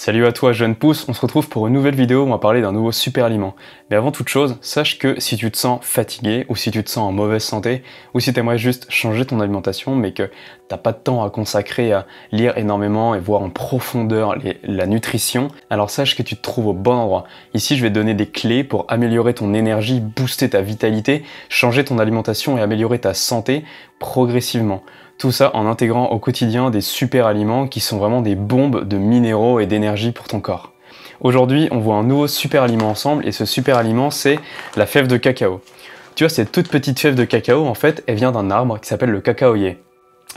Salut à toi jeune pouce, on se retrouve pour une nouvelle vidéo où on va parler d'un nouveau super aliment. Mais avant toute chose, sache que si tu te sens fatigué ou si tu te sens en mauvaise santé ou si tu aimerais juste changer ton alimentation mais que t'as pas de temps à consacrer à lire énormément et voir en profondeur la nutrition, alors sache que tu te trouves au bon endroit. Ici je vais te donner des clés pour améliorer ton énergie, booster ta vitalité, changer ton alimentation et améliorer ta santé progressivement. Tout ça en intégrant au quotidien des super aliments qui sont vraiment des bombes de minéraux et d'énergie pour ton corps. Aujourd'hui, on voit un nouveau super aliment ensemble et ce super aliment, c'est la fève de cacao. Tu vois, cette toute petite fève de cacao, en fait, elle vient d'un arbre qui s'appelle le cacaoyer.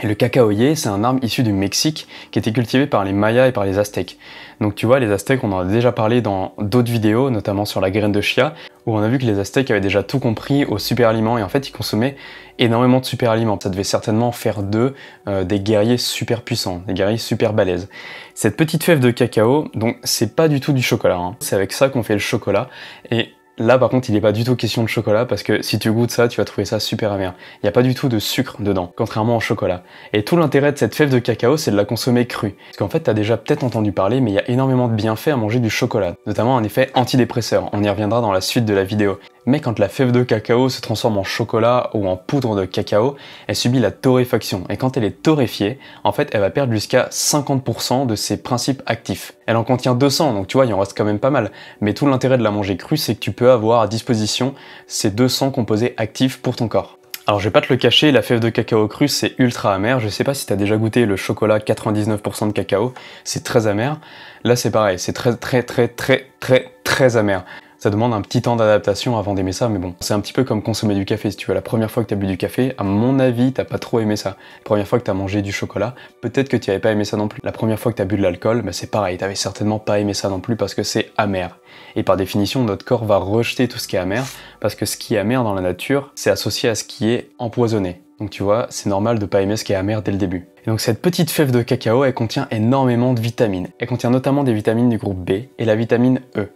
Et le cacaoyer, c'est un arbre issu du Mexique qui était cultivé par les Mayas et par les Aztèques. Donc tu vois, les Aztèques, on en a déjà parlé dans d'autres vidéos, notamment sur la graine de chia, où on a vu que les Aztèques avaient déjà tout compris aux super aliments et en fait ils consommaient énormément de super aliments. Ça devait certainement faire d'eux euh, des guerriers super puissants, des guerriers super balèzes. Cette petite fève de cacao, donc c'est pas du tout du chocolat, hein. c'est avec ça qu'on fait le chocolat et Là, par contre, il n'est pas du tout question de chocolat parce que si tu goûtes ça, tu vas trouver ça super amer. Il n'y a pas du tout de sucre dedans, contrairement au chocolat. Et tout l'intérêt de cette fève de cacao, c'est de la consommer crue. Parce qu'en fait, tu as déjà peut-être entendu parler, mais il y a énormément de bienfaits à manger du chocolat, notamment un effet antidépresseur. On y reviendra dans la suite de la vidéo. Mais quand la fève de cacao se transforme en chocolat ou en poudre de cacao, elle subit la torréfaction. Et quand elle est torréfiée, en fait, elle va perdre jusqu'à 50% de ses principes actifs. Elle en contient 200, donc tu vois, il en reste quand même pas mal. Mais tout l'intérêt de la manger crue, c'est que tu peux avoir à disposition ces 200 composés actifs pour ton corps. Alors je vais pas te le cacher, la fève de cacao crue c'est ultra amer. Je sais pas si tu as déjà goûté le chocolat 99% de cacao, c'est très amer. Là c'est pareil, c'est très très très très très très amer. Ça demande un petit temps d'adaptation avant d'aimer ça, mais bon, c'est un petit peu comme consommer du café. Si tu veux, la première fois que tu as bu du café, à mon avis, t'as pas trop aimé ça. La première fois que tu as mangé du chocolat, peut-être que tu avais pas aimé ça non plus. La première fois que tu as bu de l'alcool, bah, c'est pareil, t'avais certainement pas aimé ça non plus parce que c'est amer. Et par définition, notre corps va rejeter tout ce qui est amer parce que ce qui est amer dans la nature, c'est associé à ce qui est empoisonné. Donc tu vois, c'est normal de pas aimer ce qui est amer dès le début. Et donc cette petite fève de cacao, elle contient énormément de vitamines. Elle contient notamment des vitamines du groupe B et la vitamine E.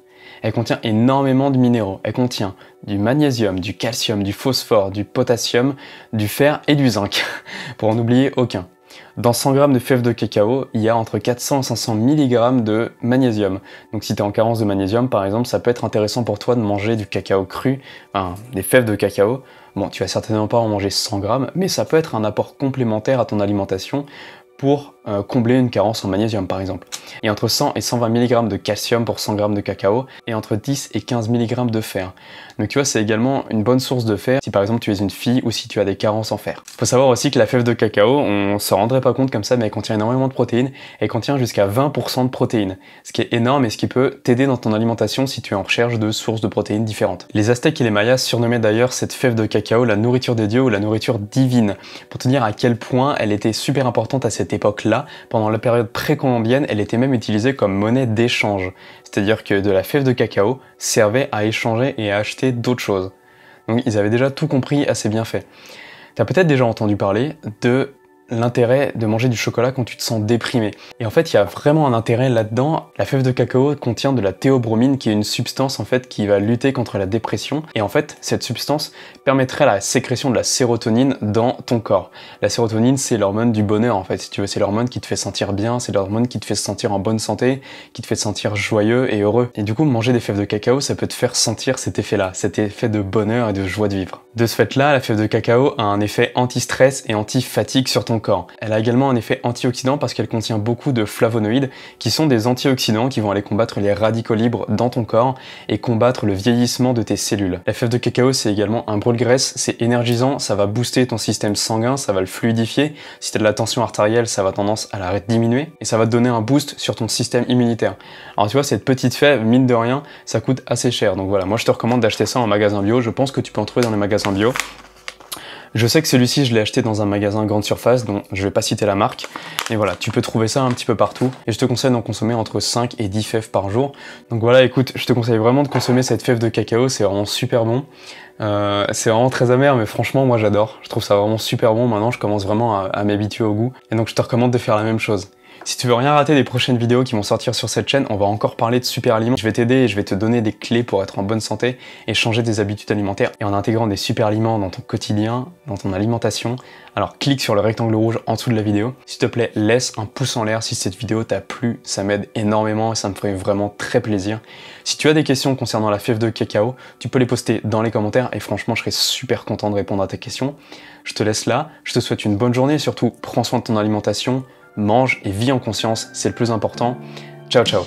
Elle contient énormément de minéraux. Elle contient du magnésium, du calcium, du phosphore, du potassium, du fer et du zinc, pour en oublier aucun. Dans 100 g de fève de cacao, il y a entre 400 et 500 mg de magnésium. Donc si tu es en carence de magnésium, par exemple, ça peut être intéressant pour toi de manger du cacao cru, des fèves de cacao. Bon, tu vas certainement pas en manger 100 g, mais ça peut être un apport complémentaire à ton alimentation pour euh, combler une carence en magnésium par exemple. Et entre 100 et 120 mg de calcium pour 100 g de cacao et entre 10 et 15 mg de fer. Donc tu vois c'est également une bonne source de fer si par exemple tu es une fille ou si tu as des carences en fer. Faut savoir aussi que la fève de cacao, on se rendrait pas compte comme ça mais elle contient énormément de protéines et contient jusqu'à 20% de protéines, ce qui est énorme et ce qui peut t'aider dans ton alimentation si tu es en recherche de sources de protéines différentes. Les Aztèques et les Mayas surnommaient d'ailleurs cette fève de cacao la nourriture des dieux ou la nourriture divine, pour te dire à quel point elle était super importante à cette époque-là pendant la période précolombienne, elle était même utilisée comme monnaie d'échange. C'est-à-dire que de la fève de cacao servait à échanger et à acheter d'autres choses. Donc ils avaient déjà tout compris assez bien fait. Tu as peut-être déjà entendu parler de l'intérêt de manger du chocolat quand tu te sens déprimé. Et en fait, il y a vraiment un intérêt là-dedans. La fève de cacao contient de la théobromine qui est une substance en fait qui va lutter contre la dépression. Et en fait, cette substance permettrait la sécrétion de la sérotonine dans ton corps. La sérotonine, c'est l'hormone du bonheur en fait. Si tu veux, c'est l'hormone qui te fait sentir bien, c'est l'hormone qui te fait se sentir en bonne santé, qui te fait sentir joyeux et heureux. Et du coup, manger des fèves de cacao, ça peut te faire sentir cet effet-là, cet effet de bonheur et de joie de vivre. De ce fait-là, la fève de cacao a un effet anti-stress et anti-fatigue sur ton corps. Elle a également un effet antioxydant parce qu'elle contient beaucoup de flavonoïdes qui sont des antioxydants qui vont aller combattre les radicaux libres dans ton corps et combattre le vieillissement de tes cellules. La fève de cacao c'est également un brûle-graisse, c'est énergisant, ça va booster ton système sanguin, ça va le fluidifier. Si tu as de la tension artérielle, ça va tendance à la diminuer et ça va te donner un boost sur ton système immunitaire. Alors tu vois cette petite fève, mine de rien, ça coûte assez cher. Donc voilà, moi je te recommande d'acheter ça en magasin bio. Je pense que tu peux en trouver dans les magasins bio. Je sais que celui-ci, je l'ai acheté dans un magasin grande surface, dont je vais pas citer la marque. Et voilà, tu peux trouver ça un petit peu partout. Et je te conseille d'en consommer entre 5 et 10 fèves par jour. Donc voilà, écoute, je te conseille vraiment de consommer cette fève de cacao, c'est vraiment super bon. Euh, c'est vraiment très amer, mais franchement, moi j'adore. Je trouve ça vraiment super bon. Maintenant, je commence vraiment à m'habituer au goût. Et donc, je te recommande de faire la même chose. Si tu veux rien rater des prochaines vidéos qui vont sortir sur cette chaîne, on va encore parler de super aliments. Je vais t'aider et je vais te donner des clés pour être en bonne santé et changer tes habitudes alimentaires et en intégrant des super aliments dans ton quotidien, dans ton alimentation. Alors clique sur le rectangle rouge en dessous de la vidéo. S'il te plaît, laisse un pouce en l'air si cette vidéo t'a plu, ça m'aide énormément et ça me ferait vraiment très plaisir. Si tu as des questions concernant la fève de cacao, tu peux les poster dans les commentaires et franchement je serais super content de répondre à tes questions. Je te laisse là, je te souhaite une bonne journée et surtout prends soin de ton alimentation, mange et vis en conscience, c'est le plus important. Ciao ciao